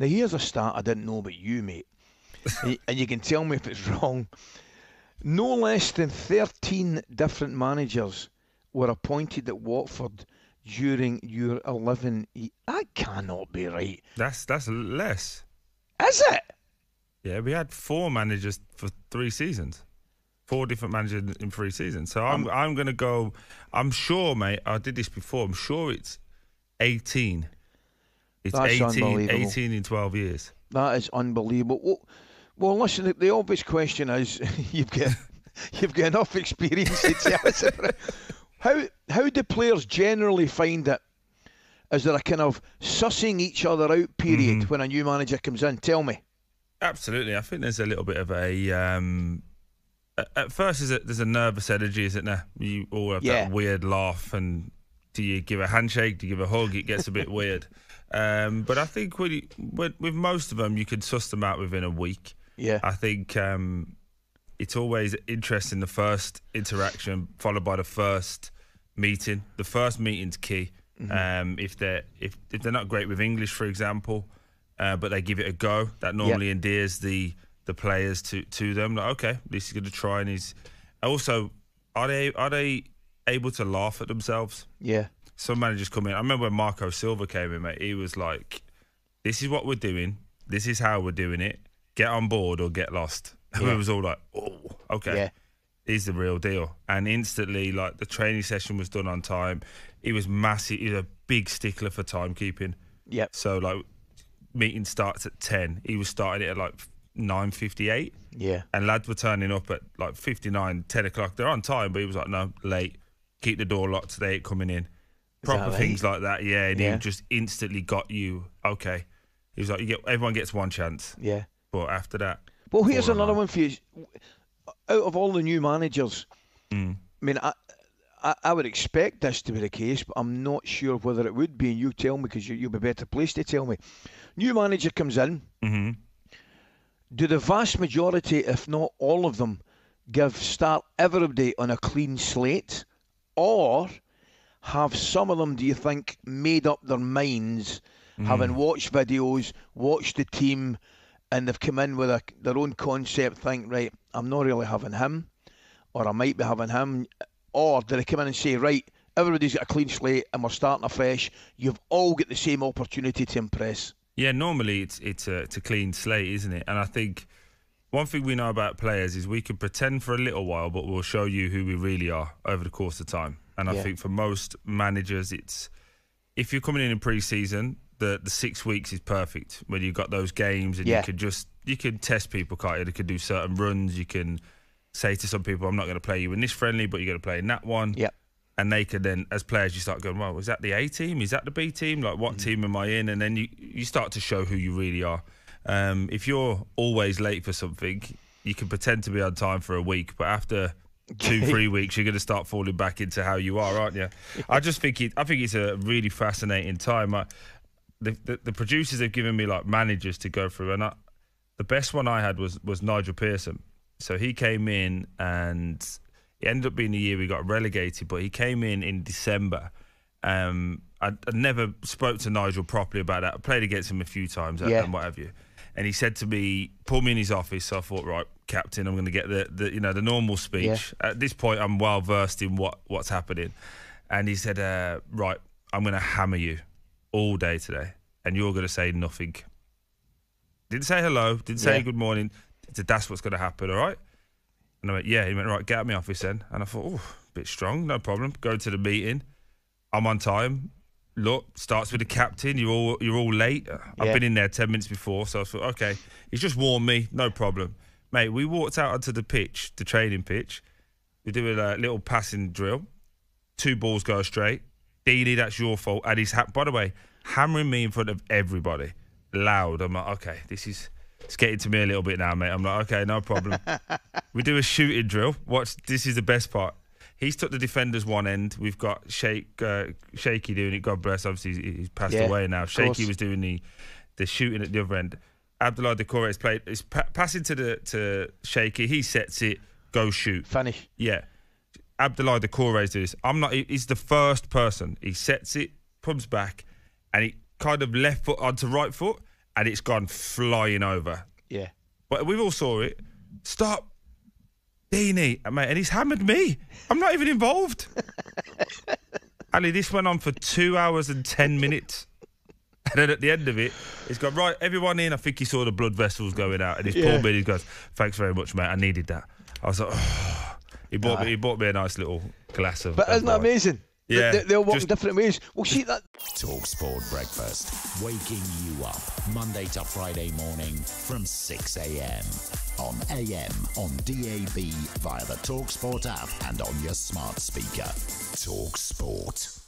Now here's a stat I didn't know about you, mate, and, you can tell me if it's wrong. No less than 13 different managers were appointed at Watford during your 11. ye- That cannot be right. That's that's less. Is it? Yeah, we had four managers for three seasons. Four different managers in three seasons. So I'm um, I'm gonna go. I'm sure, mate. I did this before. I'm sure it's 18. It's That's 18, unbelievable. 18 in 12 years. That is unbelievable. Well, well listen, the- the obvious question is you've got you've got enough experience to tell us about. How how do players generally find it? Is there a kind of sussing each other out period when a new manager comes in? Tell me. Absolutely. I think there's a little bit of a. Um, at- at first, there's a, there's a nervous energy, isn't there? You all have Yeah. that weird laugh, and do you give a handshake? Do you give a hug? It gets a bit weird. Um, but I think with, with with most of them, you can suss them out within a week. Yeah. I think um, it's always interesting the first interaction followed by the first meeting. The first meeting's key. Um, if they're if, if they're not great with English, for example, uh, but they give it a go, that normally endears the the players to to them. Like, okay, this is going to try, and he's also are they are they able to laugh at themselves? Yeah. some managers come in. I remember when Marco Silva came in, mate. He was like, "This is what we're doing. This is how we're doing it. Get on board or get lost." And Yeah. we was all like, "Oh, okay." Yeah. He's the real deal. And instantly, like the training session was done on time. He was massive. He was a big stickler for timekeeping. Yep. So like, meeting starts at ten. He was starting it at like nine fifty eight Yeah. and lads were turning up at like 59, 10 o'clock. They're on time, but he was like, no, late. Keep the door locked. They ain't coming in. Proper right? things like that. Yeah, and Yeah. he just instantly got you. Okay, he was like, you get everyone gets one chance, Yeah. but after that, Well, here's another nine. one for you. Out of all the new managers, Mm. I mean, I, I, I would expect this to be the case, but I'm not sure whether it would be. And you tell me because you, you'll be better placed to tell me. New manager comes in. hmm Do the vast majority, if not all of them, give start everybody on a clean slate, or have some of them, do you think, made up their minds, hmm. having watched videos, watched the team, and they've come in with a, their own concept, think, right, I'm not really having him, or I might be having him, or do they come in and say, right, everybody's got a clean slate and we're starting afresh, you've all got the same opportunity to impress? yeah. Normally, it's it's a it's a clean slate, isn't it? And I think one thing we know about players is we can pretend for a little while, but we'll show you who we really are over the course of time. And I Yeah. think for most managers, it's if you're coming in in pre-season, the the six weeks is perfect when you've got those games and Yeah. you can just you can test people, can't you? They could do certain runs. You can say to some people, "I'm not going to play you in this friendly, but you're going to play in that one." Yep. And they can then, as players, you start going, "Well, is that the A team? Is that the B team? Like, what mm-hmm. team am I in?" And then you you start to show who you really are. Um, if you're always late for something, you can pretend to be on time for a week, but after two, three weeks, you're going to start falling back into how you are, aren't you? I just think it. I think it's a really fascinating time. I, the, the the producers have given me like managers to go through, and I, the best one I had was was Nigel Pearson. So he came in and it ended up being the year we got relegated, but he came in in December. Um, I, I never spoke to Nigel properly about that. I played against him a few times Yeah. and what have you. And he said to me, "Pull me in his office." So I thought, right, Captain, I'm going to get the, the you know the normal speech. At this point, I'm well versed in what what's happening. And he said, uh, "Right, I'm going to hammer you all day today, and you're going to say nothing. Didn't say hello. Didn't say Yeah. good morning. He said, That's what's going to happen. All right." And I went, "Yeah." He went, "Right, get out of my office then." And I thought, "Oh, bit strong. No problem. Go to the meeting. I'm on time." Look, starts with the captain. You're all you're all late. I've Yeah. been in there ten minutes before, so I thought, okay, he's just warned me, no problem, mate. We walked out onto the pitch, the training pitch. We do a little passing drill. Two balls go straight. Deeney, that's your fault. And he's ha- by the way hammering me in front of everybody, loud. I'm like, okay, this is it's getting to me a little bit now, mate. I'm like, okay, no problem. we do a shooting drill. Watch, this is the best part. He's took the defenders one end. We've got Shake, uh, Shaky doing it. God bless. Obviously, he's- he's passed Yeah, away now. Shaky course. was doing the the shooting at the other end. Abdoulaye Doucouré has played. Is pa- passing to the to Shaky. He sets it. Go shoot. Finish. Yeah. Abdoulaye Doucouré does this. I'm not. He's the first person. He sets it, comes back, and he kind of left foot onto right foot, and it's gone flying over. Yeah. But we've all saw it. Stop, Deeney, mate, and he's hammered me. I'm not even involved. Ali, this went on for two hours and ten minutes. And then at the end of it, he's gone, right, everyone in. I think he saw the blood vessels going out. And he's Yeah. pulled me he goes, thanks very much, mate. I needed that. I was like, oh. He bought, me, he bought me a nice little glass of. But of isn't that wine. amazing? They- Yeah, They, they all walk in just- different ways. Well, see that. Talk Sport Breakfast, waking you up Monday to Friday morning from 6 a.m. on AM, on DAB, via the TalkSport app, and on your smart speaker. Talk Sport.